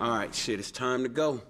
All right, shit, it's time to go.